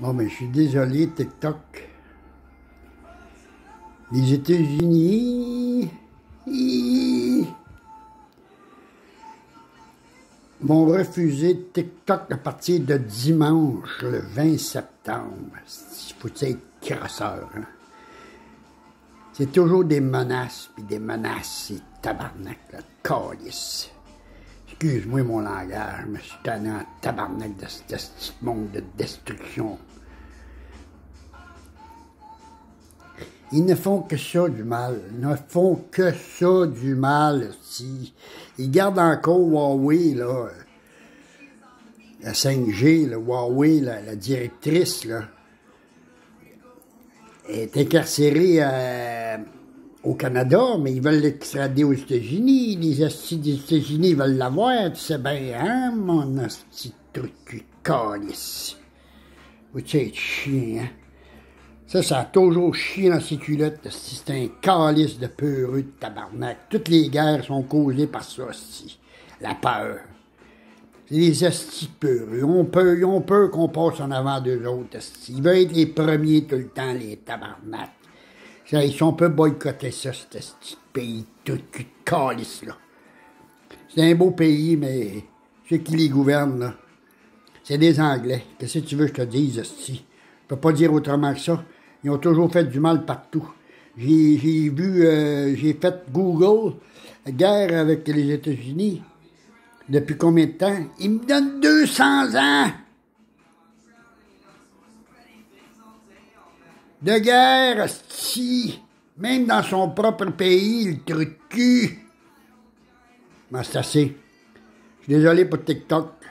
Bon, mais je suis désolé, TikTok. Les États-Unis ils vont refuser TikTok à partir de dimanche, le 20 septembre. Il faut être crasseur. Hein? C'est toujours des menaces, puis des menaces, c'est tabarnak, là, calice. Excuse-moi mon langage, mais je suis en tabarnak de ce monde de destruction. Ils ne font que ça du mal. Ils ne font que ça du mal. Si. Ils gardent encore Huawei, là, la 5G, le Huawei, la, directrice, là, est incarcérée euh, au Canada, mais ils veulent l'extrader aux États-Unis. Les astis des États-Unis veulent l'avoir, tu sais bien, hein, mon asti truc calice. Vous êtes chien, hein? Ça, ça a toujours chié dans ses culottes. C'est un calice de peureux de tabarnak. Toutes les guerres sont causées par ça, aussi. La peur. Des astis peureux. On peut, on peut qu'on passe en avant d'eux autres. Ils veulent être les premiers tout le temps, les tabarnak. Ça, si on peut boycotter ça, cet pays tout de calice, là. C'est un beau pays, mais ceux qui les gouvernent, là, c'est des Anglais. Qu'est-ce que tu veux que je te dise, esti? Je peux pas dire autrement que ça. Ils ont toujours fait du mal partout. J'ai vu, euh, j'ai fait Google, guerre avec les États-Unis. Depuis combien de temps? Ils me donnent 200 ans de guerre, si, même dans son propre pays, il truc cul. Mais c'est assez. Je suis désolé pour TikTok.